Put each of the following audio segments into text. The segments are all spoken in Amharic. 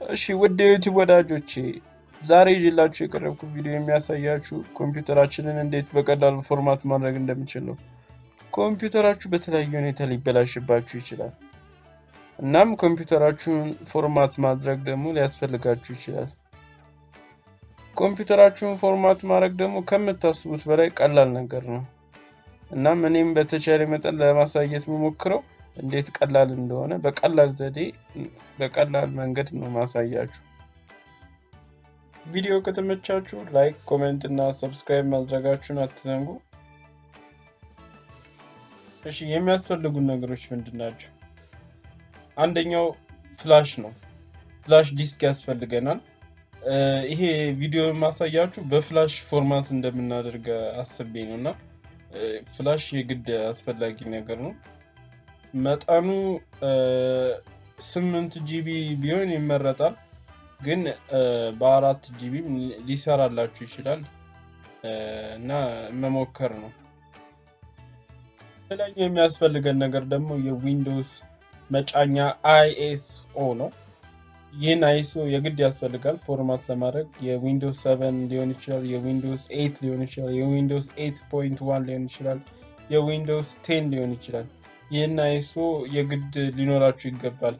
እሺ ውድ የዩቲዩብ ወዳጆቼ ዛሬ ይዤላችሁ የቀረብኩት ቪዲዮ የሚያሳያችሁ ኮምፒውተራችንን እንዴት በቀላሉ format ማድረግ እንደምችል ነው። ኮምፒውተራችሁ በተለያየ ሁኔታ ሊበላሽባችሁ ይችላል። እናም ኮምፒውተራችሁን format ማድረግ ደግሞ ሊያስፈልጋችሁ ይችላል። ኮምፒውተራችሁን format ማድረግ ደግሞ ከምታስቡት በላይ ቀላል ነገር ነው። እናም እኔም በተቻለ መጠን ለማሳየት የምሞክረው እንዴት ቀላል እንደሆነ በቀላል ዘዴ በቀላል መንገድ ነው ማሳያችሁ። ቪዲዮ ከተመቻችሁ like፣ comment እና subscribe ማድረጋችሁን አትዘንጉ። እሺ የሚያስፈልጉን ነገሮች ምንድን ናቸው? አንደኛው flash ነው። flash disk ያስፈልገናል። ይሄ ቪዲዮ የማሳያችሁ በ flash format እንደምናደርግ አስቤ ነው እና flash የግድ አስፈላጊ ነገር ነው። መጠኑ ስምንት GB ቢሆን ይመረጣል፣ ግን በአራት GB ሊሰራላችሁ ይችላል እና መሞከር ነው። ሌላኛው የሚያስፈልገን ነገር ደግሞ የ Windows መጫኛ ISO ነው። ይህን ISO የግድ ያስፈልጋል format ለማድረግ የ Windows 7 ሊሆን ይችላል፣ የ Windows 8 ሊሆን ይችላል፣ የ Windows 8.1 ሊሆን ይችላል፣ የ Windows 10 ሊሆን ይችላል። ይህን ISO የግድ ሊኖራችሁ ይገባል።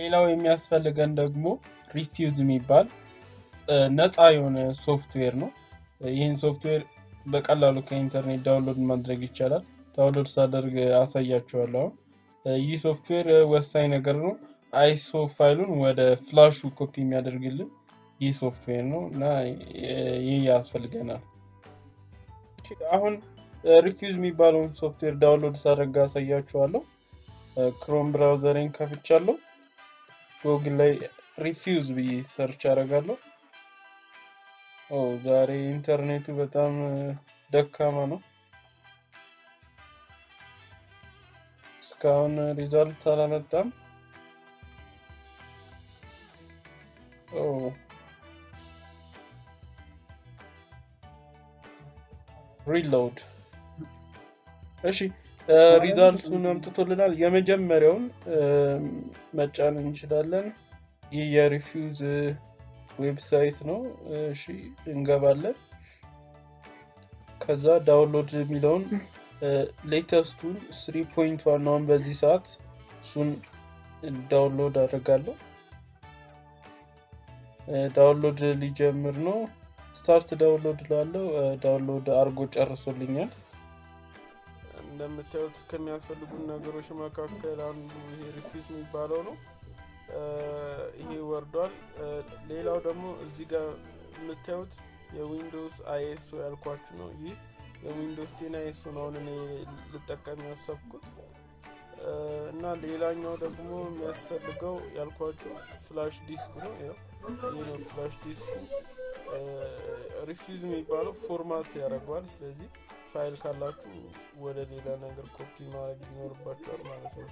ሌላው የሚያስፈልገን ደግሞ Rufus የሚባል ነፃ የሆነ ሶፍትዌር ነው። ይህን ሶፍትዌር በቀላሉ ከኢንተርኔት download ማድረግ ይቻላል። download ሳደርግ አሳያችኋለሁ። ይህ ሶፍትዌር ወሳኝ ነገር ነው። ISO file ኡን ወደ flash ኡ copy የሚያደርግልን ይህ ሶፍትዌር ነው እና ይህ ያስፈልገናል። አሁን Rufus የሚባለውን ሶፍትዌር download ሳደርግ አሳያችኋለሁ። Chrome browser ኤን ከፍቻለሁ። ጎግል ላይ Rufus ብዬ search አደርጋለሁ። ዛሬ ኢንተርኔቱ በጣም ደካማ ነው። እስካሁን result አላመጣም። ኦ reload። እሺ result ኡን አምጥቶልናል። የመጀመሪያውን መጫን እንችላለን። ይህ የ Rufus website ነው። እሺ እንገባለን። ከዛ download የሚለውን latest ኡን three point ዋናውን በዚህ ሰዓት እሱን download አድርጋለሁ። download ሊጀምር ነው። start download ላለው download አርጎ ጨርሶልኛል። እንደምታዩት ከሚያስፈልጉን ነገሮች መካከል አንዱ ይሄ Rufus የሚባለው ነው። ይሄ ወርዷል። ሌላው ደግሞ እዚህ ጋር የምታዩት የ Windows ISO ያልኳችሁ ነው። ይህ የ Windows ten ISO ነው አሁን እኔ ልጠቀም ያሰብኩት እና ሌላኛው ደግሞ የሚያስፈልገው ያልኳችሁ flash disk ነው። ይህ ነው flash disk ኡ። Rufus የሚባለው format ያደርገዋል። ስለዚህ ፋይል ካላችሁ ወደ ሌላ ነገር ኮፒ ማድረግ ይኖርባቸዋል ማለት ነው።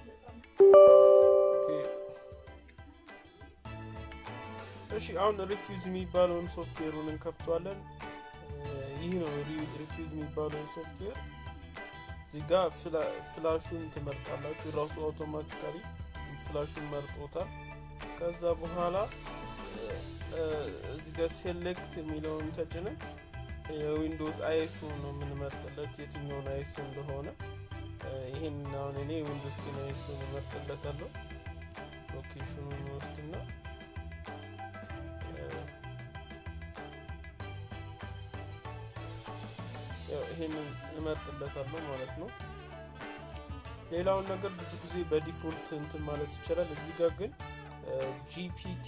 እሺ አሁን Rufus የሚባለውን ሶፍትዌሩን እንከፍተዋለን። ይህ ነው Rufus የሚባለውን ሶፍትዌር። እዚህ ጋ flash ኡን ትመርጣላችሁ። ራሱ automatically flash ኡን መርጦታል። ከዛ በኋላ እዚህ ጋ select የሚለውን ተጭነን የ Windows ISO ነው የምንመርጥለት የትኛውን ISO እንደሆነ። ይህን አሁን እኔ Windows ten ISO እመርጥለታለሁ። location ኡን ወስድና ይሄንን እመርጥለታለሁ ማለት ነው። ሌላውን ነገር ብዙ ጊዜ በ default እንትን ማለት ይቻላል። እዚህ ጋር ግን GPT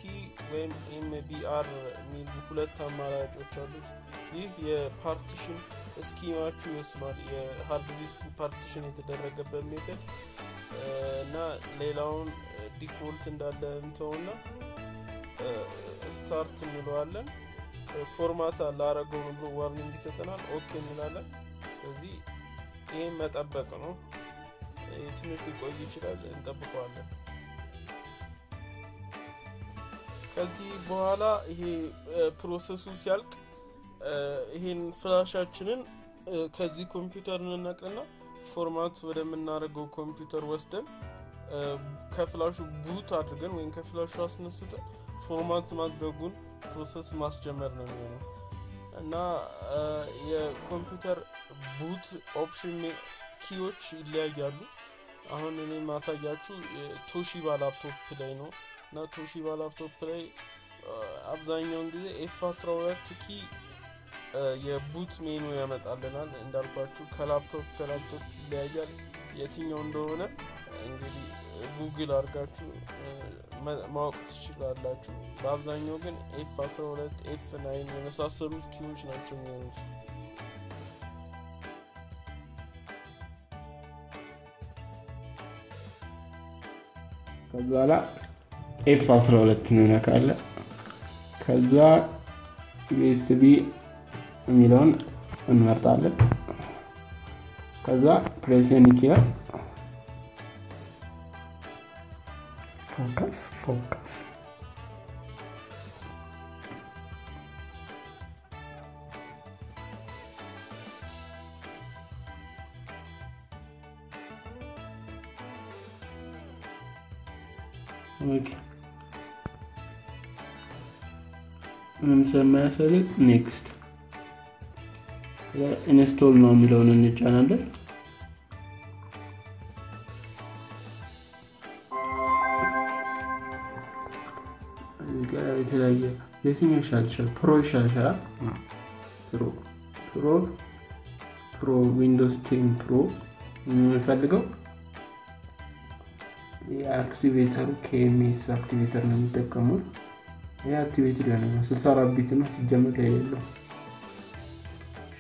ወይም MBR የሚሉ ሁለት አማራጮች አሉት። ይህ የ partition scheme ኣችሁ ይወስነዋል። የ hard disk ኡ partition የተደረገበት method እና ሌላውን default እንዳለ እንተውና start እንለዋለን። format ላረገው ብሎ warning ይሰጠናል። OK እንላለን። ስለዚህ ይህም መጠበቅ ነው። ትንሽ ሊቆይ ይችላል፣ እንጠብቀዋለን። ከዚህ በኋላ ይሄ process ኡ ሲያልቅ ይሄን flash ኣችንን ከዚህ ኮምፒውተር እንነቅልና format ወደምናደርገው ኮምፒውተር ወስደን ከ flash ኡ boot አድርገን ወይም ከ flash ኡ አስነስተን format ማድረጉን process ማስጀመር ነው የሚሆነው እና የኮምፒውተር boot option key ዎች ይለያያሉ። አሁን እኔ ማሳያችሁ Toshiba ላፕቶፕ ላይ ነው እና Toshiba ላፕቶፕ ላይ አብዛኛውን ጊዜ F 12 key የ boot menu ያመጣልናል። እንዳልኳችሁ ከላፕቶፕ ከላፕቶፕ ይለያያል። የትኛው እንደሆነ እንግዲህ ጉግል አድርጋችሁ ማወቅ ትችላላችሁ። በአብዛኛው ግን F 12 F nine የመሳሰሉት key ዎች ናቸው የሚሆኑት። ከዛ በኋላ F 12 እንነካለን። ከዛ ዩኤስቢ የሚለውን እንመርጣለን። ከዛ ፕሬስን ኪር ፎከስ ፎከስ ኦኬ ምንም ስለማያስፈልግ ኔክስት ኢንስቶል ነው የሚለውን እንጫናለን። የተለያየ የትኛው ይሻልሻል? ፕሮ ይሻልሻል? ፕሮ ፕሮ ፕሮ ዊንዶውስ ቴን ፕሮ የምንፈልገው የ activator ኡ KMS activator ነው የሚጠቀሙት። ይህ activate ሊሆነ ነው 64 bit ነው ሲጀመር የሌለው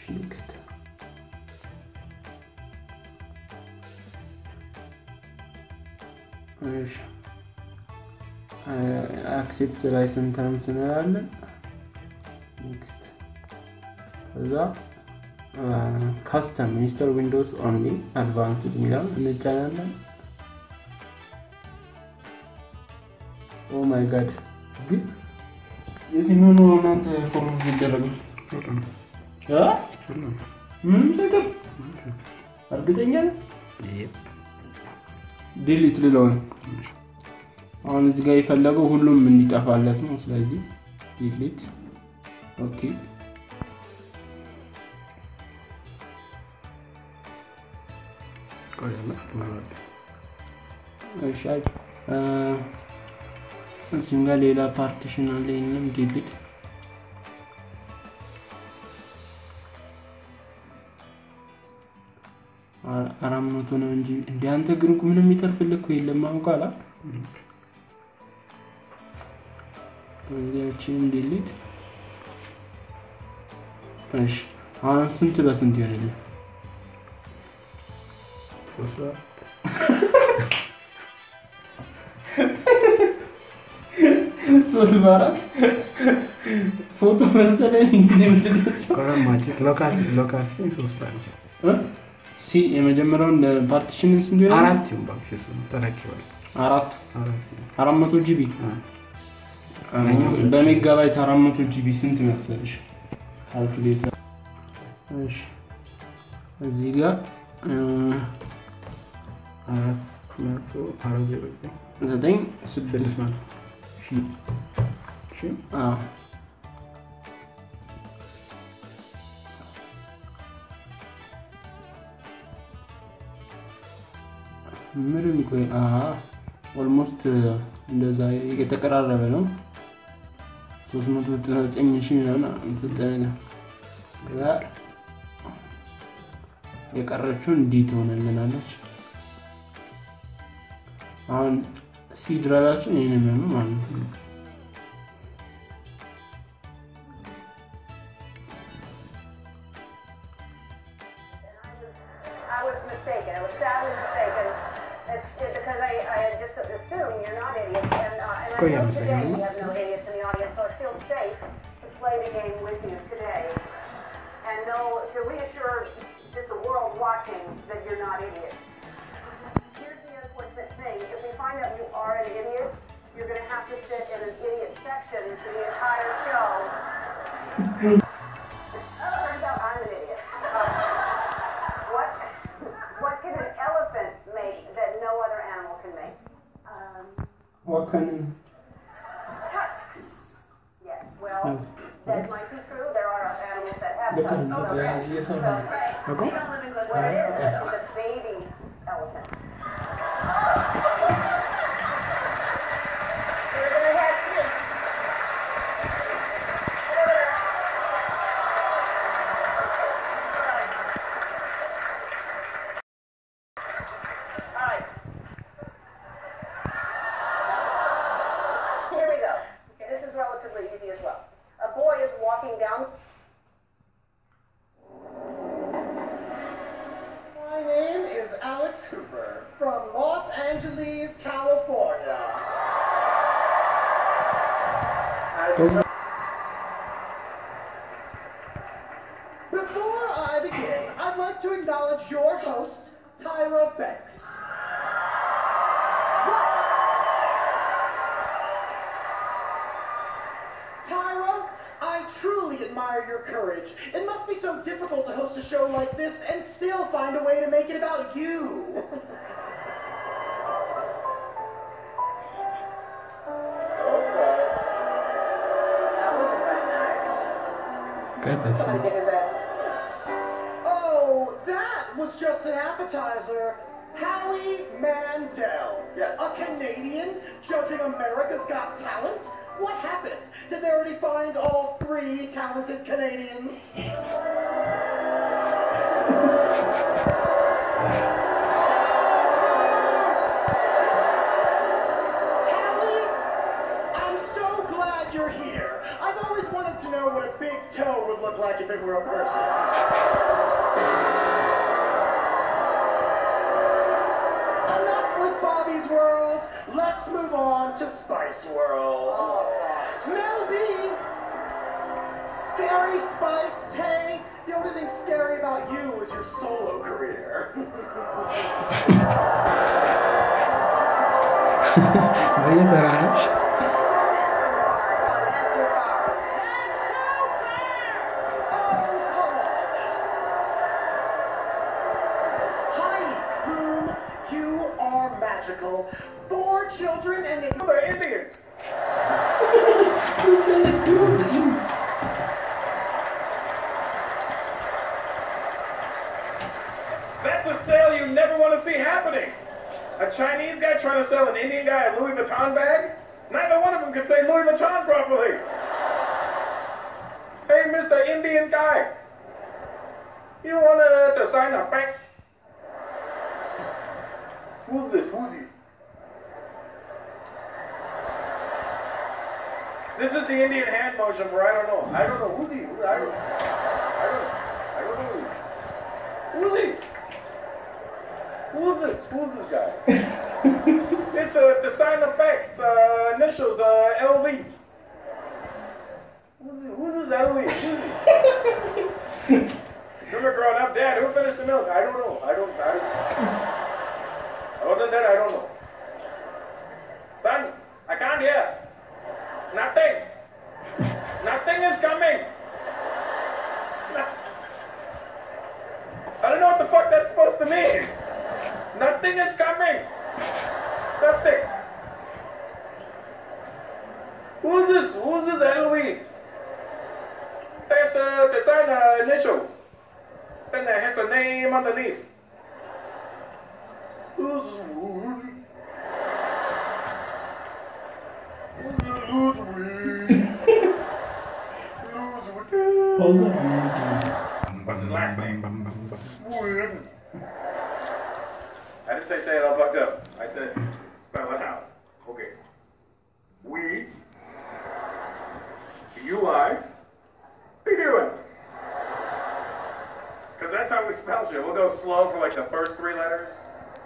next accept license terms እንላለን። next። ከዛ custom install Windows only advanced የሚለውን እንጫናለን። oh my God። ግን የትኛው ነው እናንተ format ሲደረጉ ምንም ሳይቀር እርግጠኛ delete ልለው ነው። አሁን እዚህ ጋር የፈለገው ሁሉም እንዲጠፋለት ነው። ስለዚህ delete OK። እሺ እዚህም ጋር ሌላ partition አለ። ይህንም delete አራት መቶ ነው እንጂ እንደ አንተ ግን እኮ ምንም የሚተርፍልህ እኮ የለም። አሁን ኋላ እዚያችንም ዲሊት። እሺ አሁን ስንት በስንት ይሆንልህ? ሶስት በአራት ፎቶ መሰለኝ እንግዲህ ሲ የመጀመሪያውን ፓርቲሽንን ስንት ይሆናል? አራት እሱ ተለቅ ይበል። አራት አራት መቶ GB። በሜጋባይት አራት መቶ GB ስንት መሰለሽ? ካልኩሌተር። እሺ፣ እዚህ ጋር ዘጠኝ ስድስት መቶ ምንም ቆይ almost እንደዛ የተቀራረበ ነው። ሶስት መቶ እንዲህ ትሆንልናለች። አሁን C drive ኣችን ይህን የሚሆኑ ማለት ነው። to sit in an idiot section for the entire show. Before I begin, I'd like to acknowledge your host, Tyra Banks. Tyra, I truly admire your courage. It must be so difficult to host a show like this and still find a way to make it about you. That wasn't very was just an appetizer. Howie Mandel, Yes. a Canadian judging America's Got Talent? What happened? Did they already find all three talented Canadians? Howie, I'm so glad you're here. I've always wanted to know what a big toe would look like if it were a person. Barbie's World, let's move on to Spice World. Oh. Mel B, Scary Spice, hey, the only thing scary about you was your solo career. Very Chinese guy trying to sell an Indian guy a Louis Vuitton bag? Neither one of them could say Louis Vuitton properly. Hey, Mr. Indian guy. You want to design a bag? Who's this? Who's he? This is the Indian hand motion for I don't know. I don't know who's he. Who, I don't. I don't. I don't know. Who's he? Who's this? Who's this guy? it's a design effects. Uh, initials. Uh, LV. Who's this? Who's this LV? Who's he? Remember growing up, Dad? Who finished the milk? I don't know. I don't. I don't. Other than that, I don't know. Son, I can't hear. Nothing. Nothing is coming. I don't know what the fuck that's supposed to mean. Nothing is coming. Nothing. Who's this? Who's this LV? There's a designer initial. Then there has a name underneath. Who's What's his last name? I didn't say say it all fucked up. I said spell it out. Okay. We. you are, Be doing. Because that's how we spell shit. We'll go slow for like the first three letters,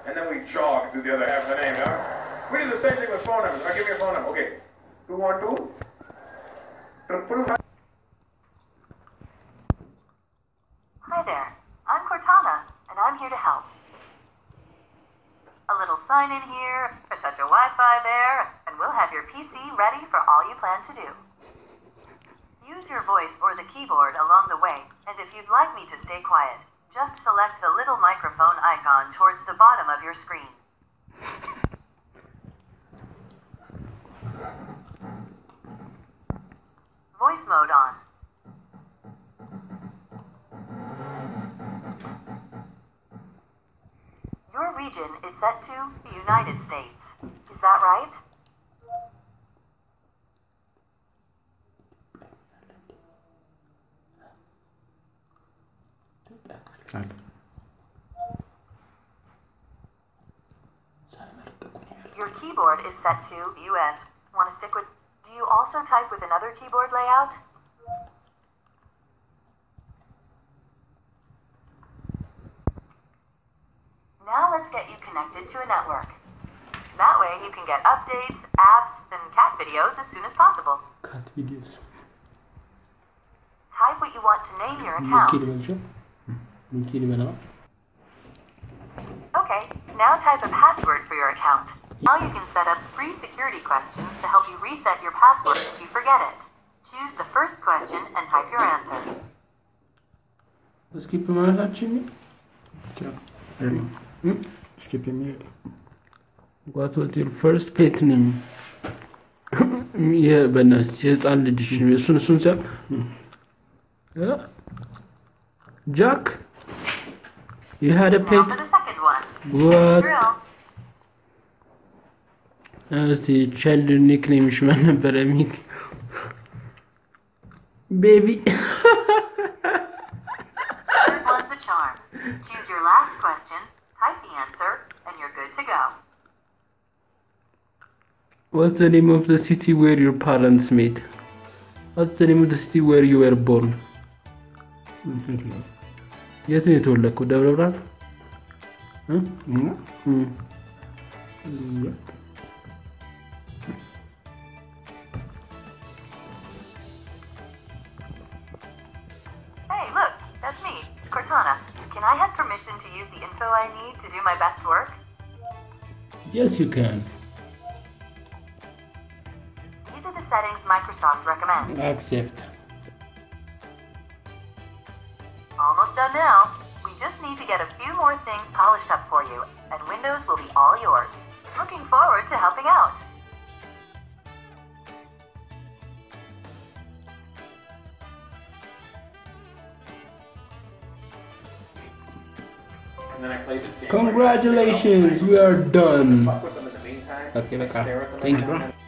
and then we jog through the other half of the name. Huh? We do the same thing with phone numbers. I'll give you a phone number. Okay. Two one two. Hi line in here, a touch of Wi-Fi there, and we'll have your PC ready for all you plan to do. Use your voice or the keyboard along the way, and if you'd like me to stay quiet, just select the little microphone icon towards the bottom of your screen. Voice mode on. Region is set to the United States. Is that right? Your keyboard is set to US. Want to stick with. Do you also type with another keyboard layout? Now let's get you connected to a network. That way you can get updates, apps, and cat videos as soon as possible. Cat videos. Type what you want to name your account. Okay, now type a password for your account. Now you can set up three security questions to help you reset your password if you forget it. Choose the first question and type your answer. Let's keep them on Jimmy. Yeah ዋት ዋዝ ዩር ፈርስት ፔት ኔም ይሄ በእናትህ የህፃን ልጅ እሱን እሱን ሲያ ጃክ you had a Now pet for the second one. what Drill. እስቲ ቻይልድ ኒክኔምሽ ማን ነበረ ሚክ ቤቢ Third one's a charm. Choose your last question, type the answer, and you're good to go. What's the name of the city where your parents met? What's the name of the city where you were born? የት ነው የተወለድከው? ደብረ ብርሃን Have permission to use the info I need to do my best work? Yes, you can. These are the settings Microsoft recommends. Accept. Almost done now. We just need to get a few more things polished up for you, and Windows will be all yours. Looking forward to helping out. Congratulations, we are done. Okay, baka. Thank you, bro.